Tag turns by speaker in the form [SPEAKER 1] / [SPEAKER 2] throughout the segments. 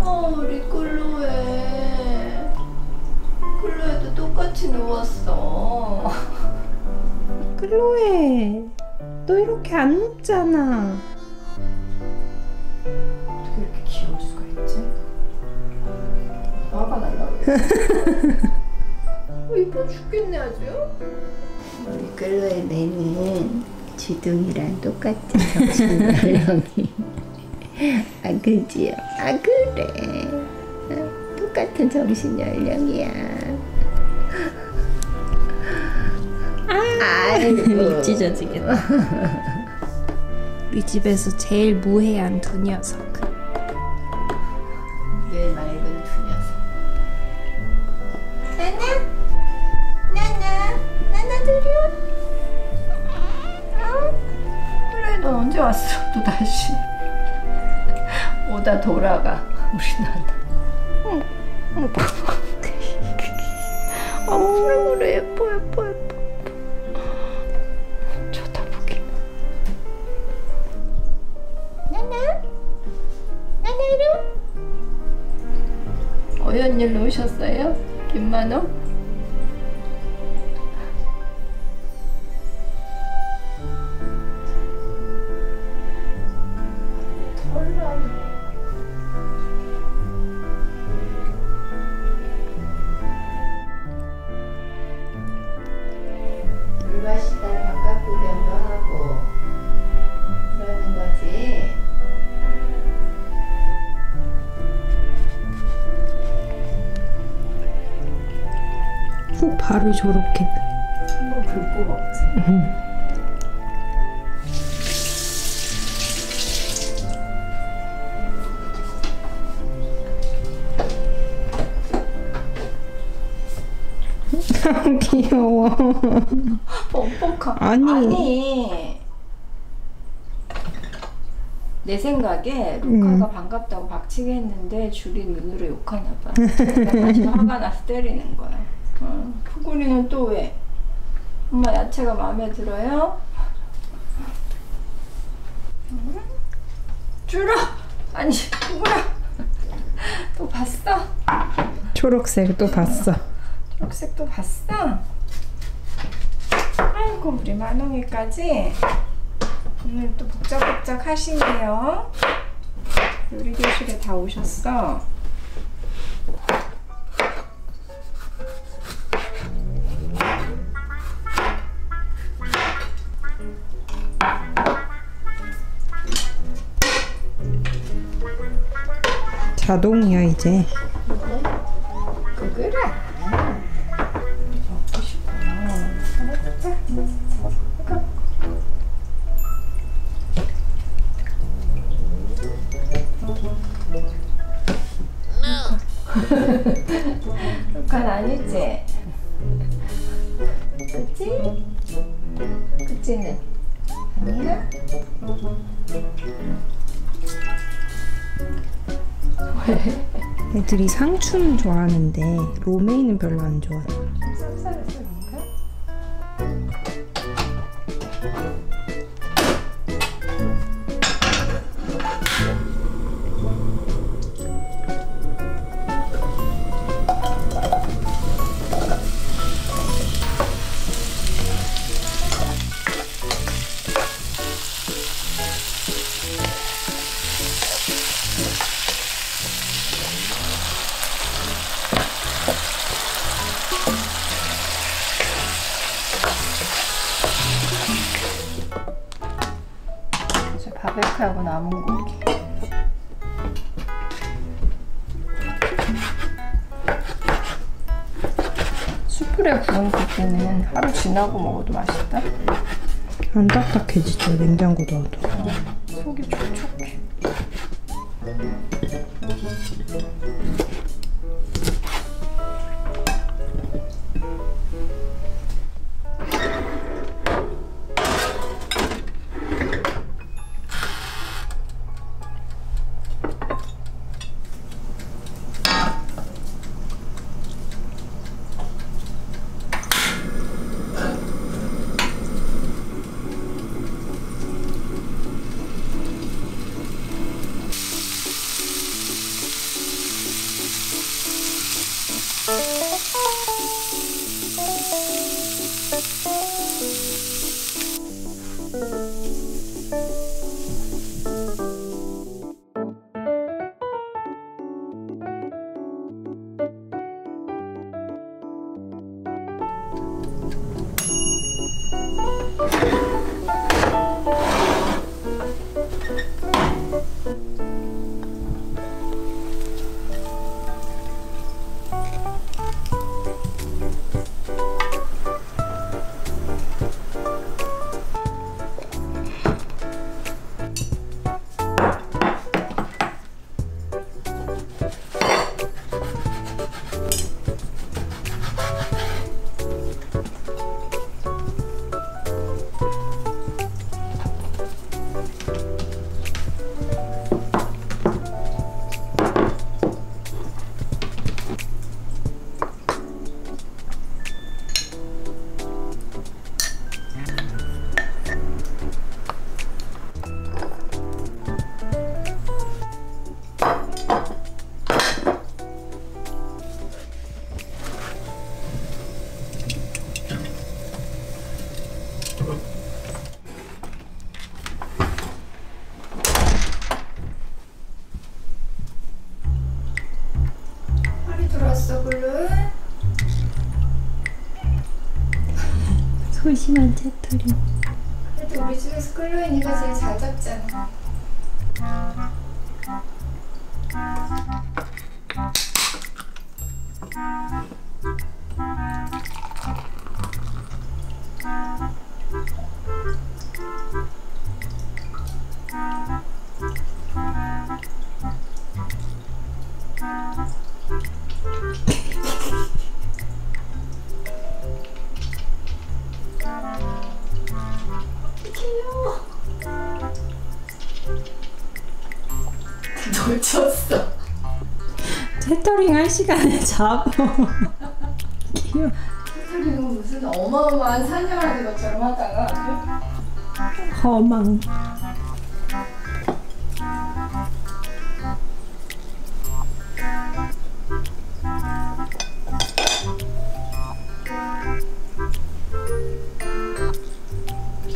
[SPEAKER 1] 어, 우리 클로에. 클로에도 똑같이 누웠어.
[SPEAKER 2] 클로에 너 이렇게 안 눕잖아
[SPEAKER 1] 어떻게 이렇게 귀여울 수가 있지? 화가 날라 그래. 어, 이뻐 죽겠네 아주. 우리 클로에 내는 주둥이랑 똑같은 정신 연령이. 아 그지요? 아 그래. 어, 똑같은 정신 연령이야. 아이고.
[SPEAKER 2] 찢어지겠다 우리 집에서 제일 무해한 두 녀석
[SPEAKER 1] 왜 맑은 두 녀석. 나나, 나나, 나나 들려. 어? 그래, 너 언제 왔어? 또 다시 오다 돌아가 우리 나나. 응, 응. 어, 그래 그래 예뻐 예뻐 예뻐. 쳐다보기. 나나, 나나루. 어연 일로 오셨어요? 김만호?
[SPEAKER 2] 훅 발을 저렇게
[SPEAKER 1] 한번 긁고 먹지.
[SPEAKER 2] 귀여워
[SPEAKER 1] 뻑뻑하.
[SPEAKER 2] 아니.
[SPEAKER 1] 아니. 내 생각에 루카가 반갑다고 박치기 했는데 줄이 눈으로 욕하나 봐. 다시 화가 나서 때리는 거야. 어. 푸구리는 또 왜? 엄마 야채가 마음에 들어요? 응? 줄어! 아니 푸구라! 또 봤어?
[SPEAKER 2] 초록색 또 봤어
[SPEAKER 1] 초록색 또 봤어? 아이고 우리 만홍이까지 오늘 또 복작복작 하시네요 요리 교실에 다 오셨어
[SPEAKER 2] 자동이야 이제
[SPEAKER 1] 그래 먹고 싶어 알았다 루칸 아니지? 그치? 그치는? 아니야?
[SPEAKER 2] 애들이 상추는 좋아하는데 로메인은 별로 안 좋아해
[SPEAKER 1] 쌉쌀해서 그런가? 바베큐하고 남은 고기. 숯불에 구운 고기는 하루 지나고 먹어도 맛있다.
[SPEAKER 2] 안 딱딱해지죠 냉장고 넣어도
[SPEAKER 1] 속 빨리 들어왔어, 글루.
[SPEAKER 2] 소심한 채털이.
[SPEAKER 1] 그래도 우리 집에서 클로이니가 제일 잘 잡잖아. 놓쳤어.
[SPEAKER 2] 채터링 할 시간에. 귀여워.
[SPEAKER 1] 그리고 무슨 어마어마한 사냥하는 것처럼 하다가
[SPEAKER 2] 허망.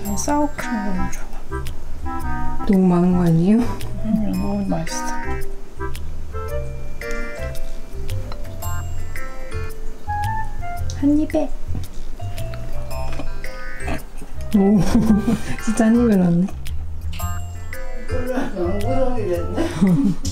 [SPEAKER 2] 난 사우크림 너무 좋아. 너무 많은 거 아니에요? 음, 너무 맛있어. 한 입에. 오, 진짜 한 입에 넣네.
[SPEAKER 1] 클로이 엉구렁이 됐네.